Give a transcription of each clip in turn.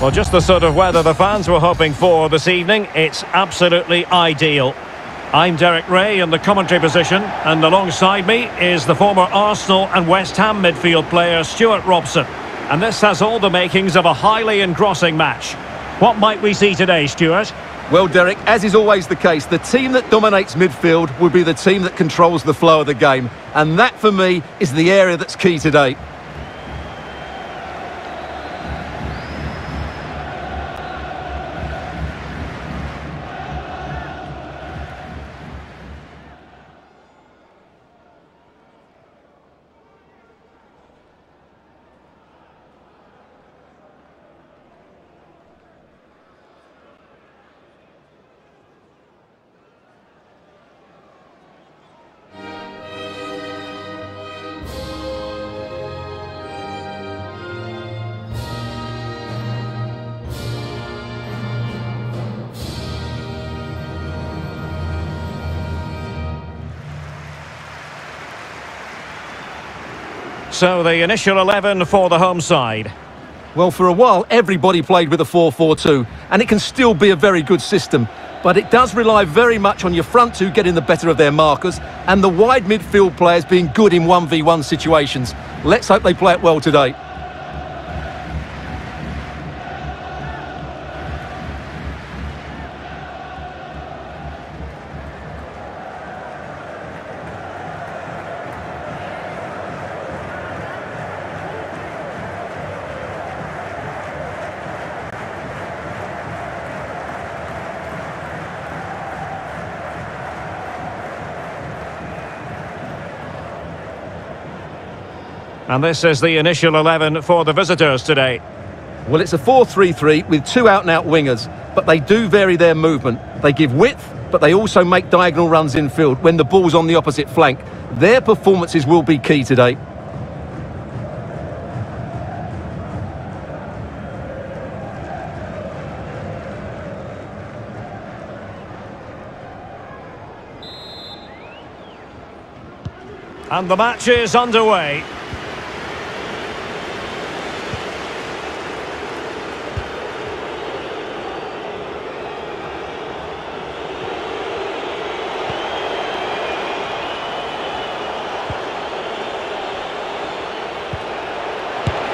Well, just the sort of weather the fans were hoping for this evening. It's absolutely ideal. I'm Derek Rae in the commentary position, and alongside me is the former Arsenal and West Ham midfield player Stewart Robson. And this has all the makings of a highly engrossing match. What might we see today, Stewart? Well, Derek, as is always the case, the team that dominates midfield will be the team that controls the flow of the game. And that, for me, is the area that's key today. So the initial 11 for the home side. Well, for a while, everybody played with a 4-4-2, and it can still be a very good system. But it does rely very much on your front two getting the better of their markers, and the wide midfield players being good in 1v1 situations. Let's hope they play it well today. And this is the initial 11 for the visitors today. Well, it's a 4-3-3 with two out-and-out wingers, but they do vary their movement. They give width, but they also make diagonal runs in field when the ball's on the opposite flank. Their performances will be key today. And the match is underway.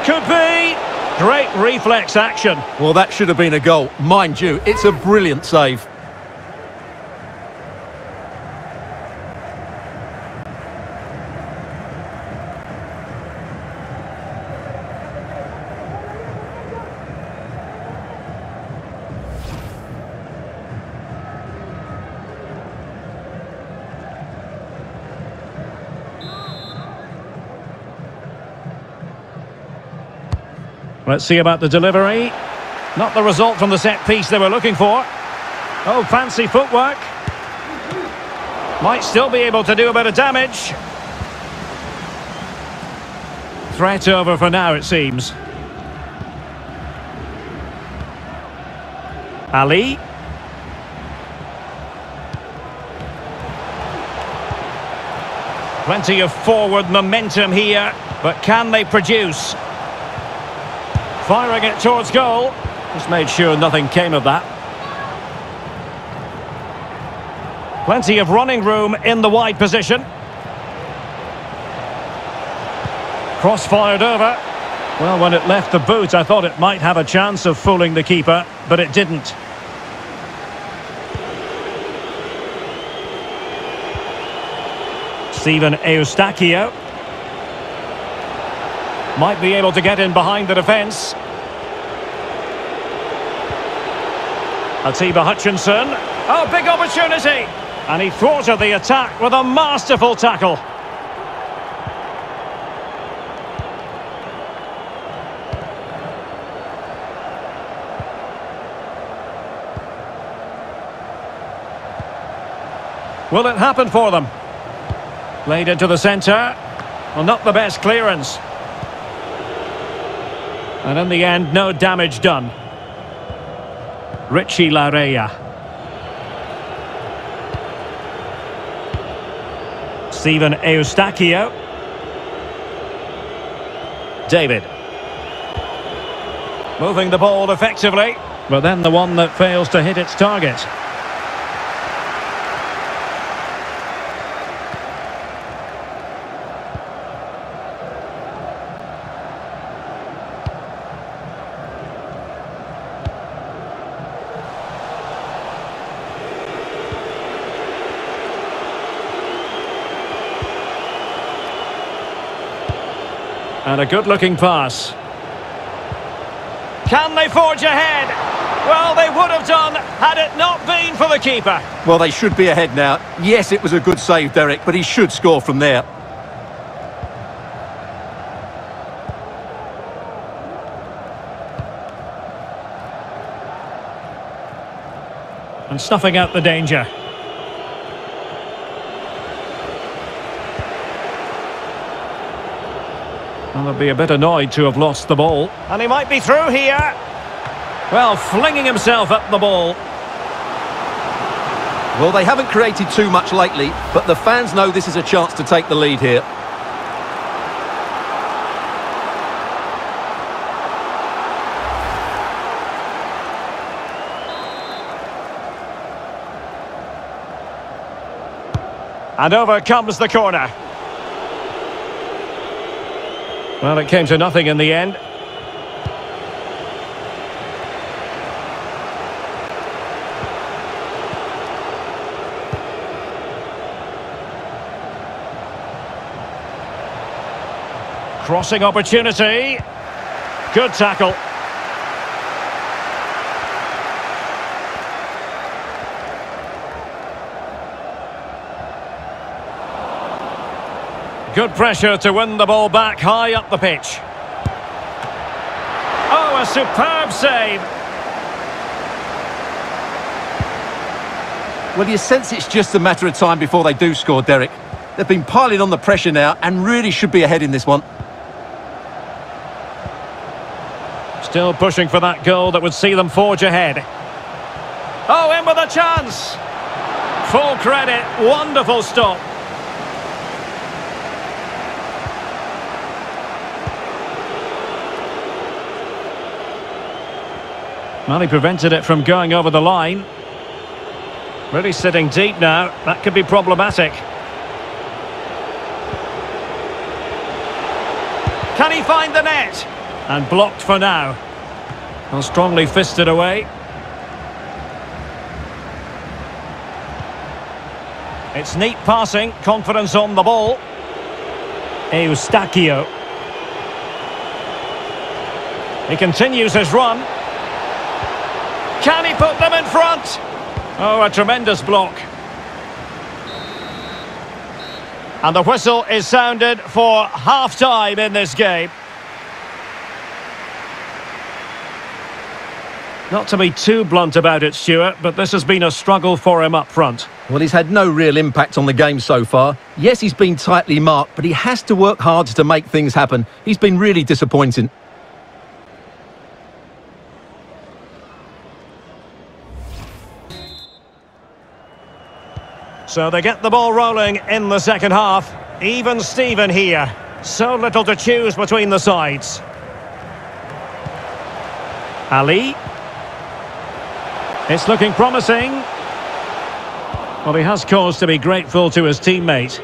Could be. Great reflex action. Well, that should have been a goal. Mind you, it's a brilliant save. Let's see about the delivery. Not the result from the set piece they were looking for. Oh, fancy footwork. Might still be able to do a bit of damage. Threat over for now, it seems. Ali. Plenty of forward momentum here, but can they produce? Firing it towards goal. Just made sure nothing came of that. Plenty of running room in the wide position. Cross fired over. Well, when it left the boot, I thought it might have a chance of fooling the keeper, but it didn't. Stephen Eustáquio. Might be able to get in behind the defence. Atiba Hutchinson. Oh, big opportunity! And he thwarted the attack with a masterful tackle. Will it happen for them? Laid into the centre. Well, not the best clearance. And in the end, no damage done. Richie Laryea. Stephen Eustáquio. David. Moving the ball effectively, but then the one that fails to hit its target. And a good-looking pass. Can they forge ahead? Well, they would have done had it not been for the keeper. Well, they should be ahead now. Yes, it was a good save, Derek, but he should score from there. And snuffing out the danger. Well, they'll be a bit annoyed to have lost the ball. And he might be through here. Well, flinging himself at the ball. Well, they haven't created too much lately, but the fans know this is a chance to take the lead here. And over comes the corner. Well, it came to nothing in the end. Crossing opportunity. Good tackle. Good pressure to win the ball back high up the pitch. Oh, a superb save. Well, you sense it's just a matter of time before they do score, Derek. They've been piling on the pressure now and really should be ahead in this one. Still pushing for that goal that would see them forge ahead. Oh, in with a chance. Full credit. Wonderful stop. Well, he prevented it from going over the line. Really sitting deep now. That could be problematic. Can he find the net? And blocked for now. Well, strongly fisted away. It's neat passing, confidence on the ball. Eustáquio. He continues his run. Can he put them in front? Oh, a tremendous block. And the whistle is sounded for half-time in this game. Not to be too blunt about it, Stewart, but this has been a struggle for him up front. Well, he's had no real impact on the game so far. Yes, he's been tightly marked, but he has to work hard to make things happen. He's been really disappointing. So they get the ball rolling in the second half. Even Steven here. So little to choose between the sides. Ali. It's looking promising. Well, he has cause to be grateful to his teammate.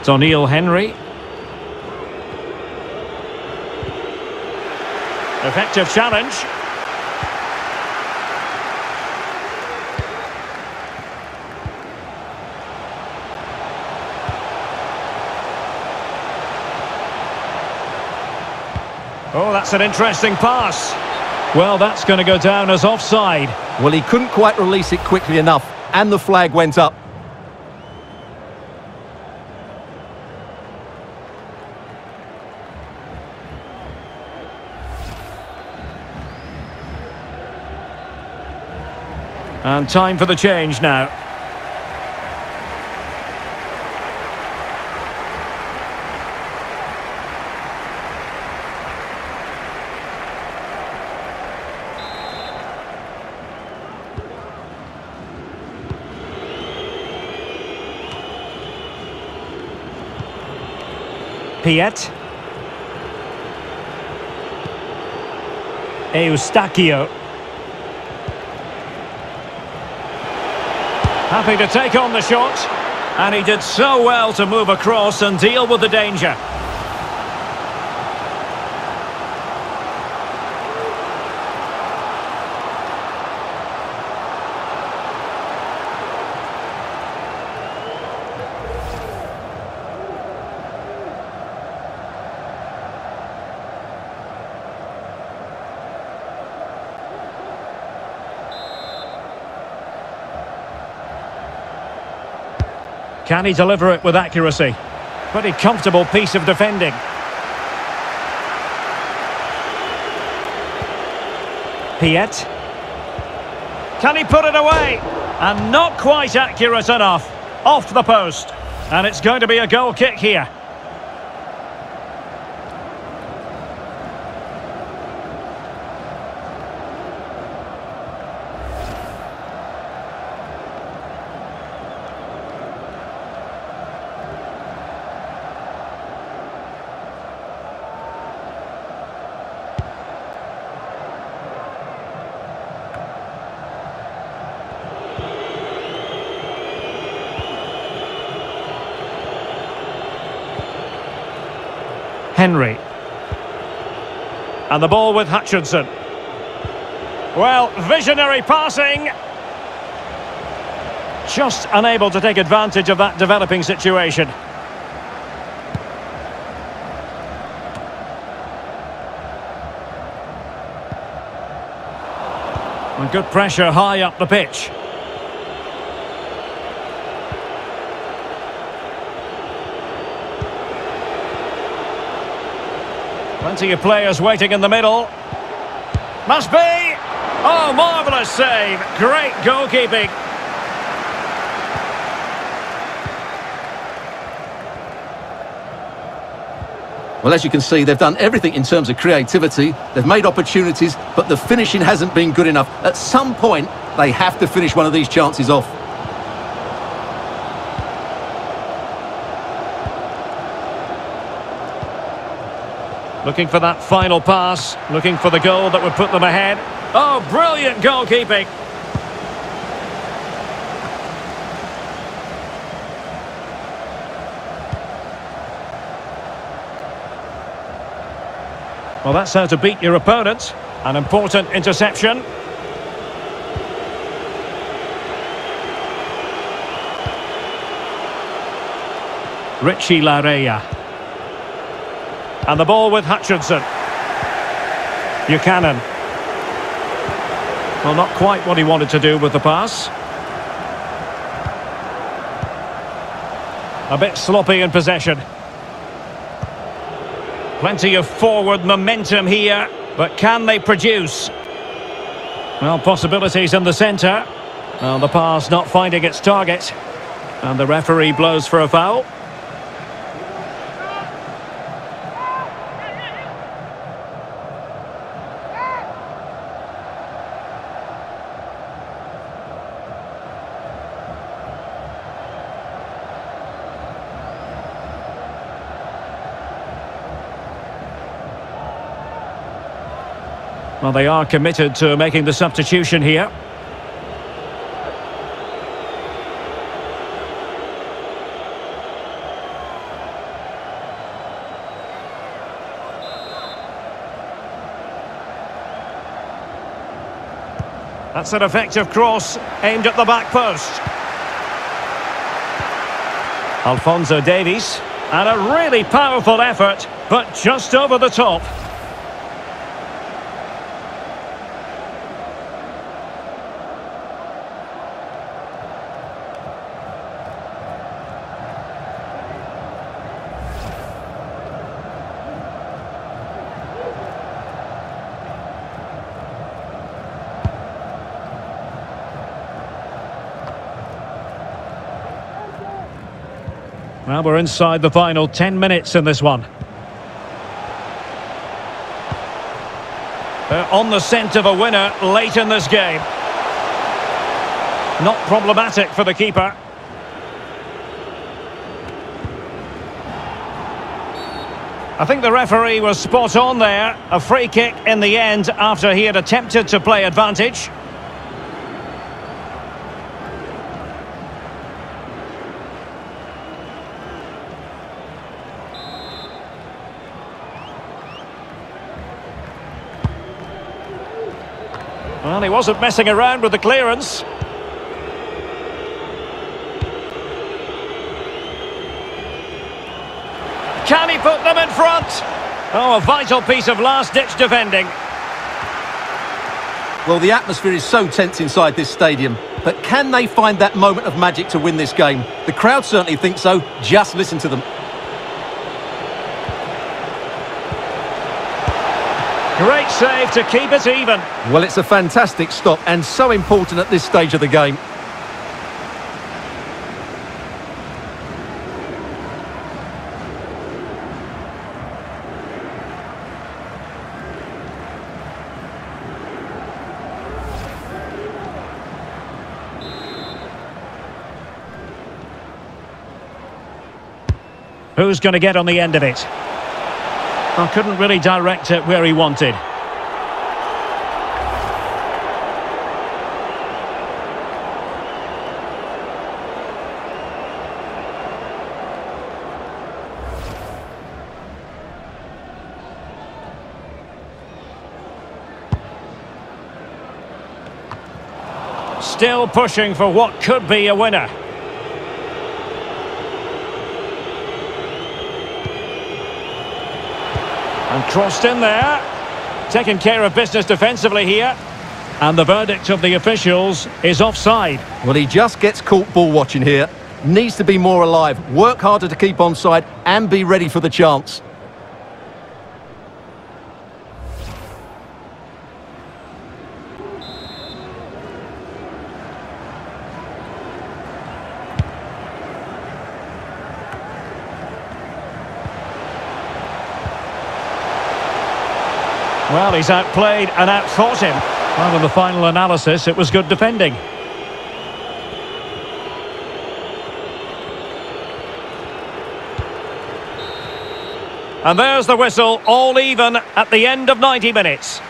It's Doneil Henry. Effective challenge. Oh, that's an interesting pass. Well, that's going to go down as offside. Well, he couldn't quite release it quickly enough, and the flag went up. And time for the change now. Piet. Eustáquio. Happy to take on the shot. And he did so well to move across and deal with the danger. Can he deliver it with accuracy? Pretty comfortable piece of defending. Piet. Can he put it away? And not quite accurate enough. Off the post. And it's going to be a goal kick here. Henry. And the ball with Hutchinson. Well, visionary passing. Just unable to take advantage of that developing situation. And good pressure high up the pitch. Plenty of players waiting in the middle. Must be! Oh, marvellous save. Great goalkeeping. Well, as you can see, they've done everything in terms of creativity. They've made opportunities, but the finishing hasn't been good enough. At some point, they have to finish one of these chances off. Looking for that final pass. Looking for the goal that would put them ahead. Oh, brilliant goalkeeping. Well, that's how to beat your opponent. An important interception. Richie Laryea. And the ball with Hutchinson. Buchanan. Well, not quite what he wanted to do with the pass. A bit sloppy in possession. Plenty of forward momentum here, but can they produce? Well, possibilities in the centre. Well, the pass not finding its target. And the referee blows for a foul. They are committed to making the substitution here. That's an effective cross aimed at the back post. Alphonso Davies. And a really powerful effort, but just over the top. Well, we're inside the final 10 minutes in this one. They're on the scent of a winner late in this game. Not problematic for the keeper. I think the referee was spot on there. A free kick in the end after he had attempted to play advantage. Wasn't messing around with the clearance. Can he put them in front? Oh, a vital piece of last-ditch defending. Well, the atmosphere is so tense inside this stadium, but can they find that moment of magic to win this game? The crowd certainly think so. Just listen to them. Great save to keep it even. Well, it's a fantastic stop and so important at this stage of the game. Who's going to get on the end of it? I couldn't really direct it where he wanted. Still pushing for what could be a winner. And crossed in there. Taking care of business defensively here. And the verdict of the officials is offside. Well, he just gets caught ball watching here. Needs to be more alive, work harder to keep onside and be ready for the chance. Well, he's outplayed and outfought him. Well, in the final analysis, it was good defending. And there's the whistle, all even at the end of 90 minutes.